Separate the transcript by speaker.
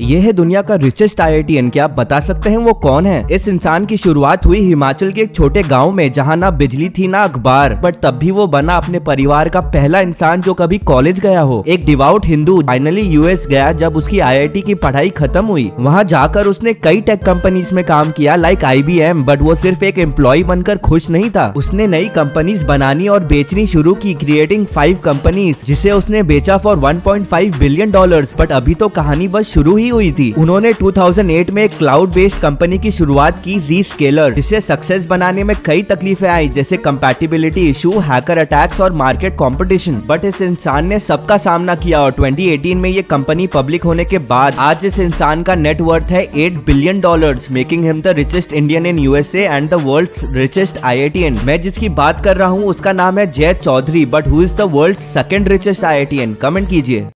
Speaker 1: ये है दुनिया का रिचेस्ट आई क्या आप बता सकते हैं वो कौन है? इस इंसान की शुरुआत हुई हिमाचल के एक छोटे गाँव में, जहाँ ना बिजली थी ना अखबार बट तब भी वो बना अपने परिवार का पहला इंसान जो कभी कॉलेज गया हो। एक डिवाउट हिंदू फाइनली यूएस गया जब उसकी आईआईटी की पढ़ाई खत्म हुई। वहाँ जाकर उसने कई टेक कंपनीज़ में काम किया लाइक IBM बट वो सिर्फ़ एक एम्प्लॉय बनकर खुश नहीं था। उसने नई कंपनीज़ बनानी और बेचनी शुरू की क्रिएटिंग फाइव कंपनीज़ जिसे उसने बेचा for one billion dollar but अभी तो कहानी बस शुरू ही ही हुई थी। उन्होंने 2008 में एक क्लाउड बेस्ड कंपनी की शुरुआत की जी स्केलर जिसे सक्सेस बनाने में कई तकलीफें आई, जैसे कंपेटिबिलिटी इशू हैकर अटैक्स और मार्केट कॉम्पिटिशन बट इस इंसान ने सबका सामना किया और 2018 में ये कंपनी पब्लिक होने के बाद आज इस इंसान का नेटवर्थ है eight billion dollar making him the richest Indian in USA and the world richest I मैं जिसकी बात कर रहा हूँ, उसका नाम है Jay Chaudhary but who is the world second richest I comment कीजिए।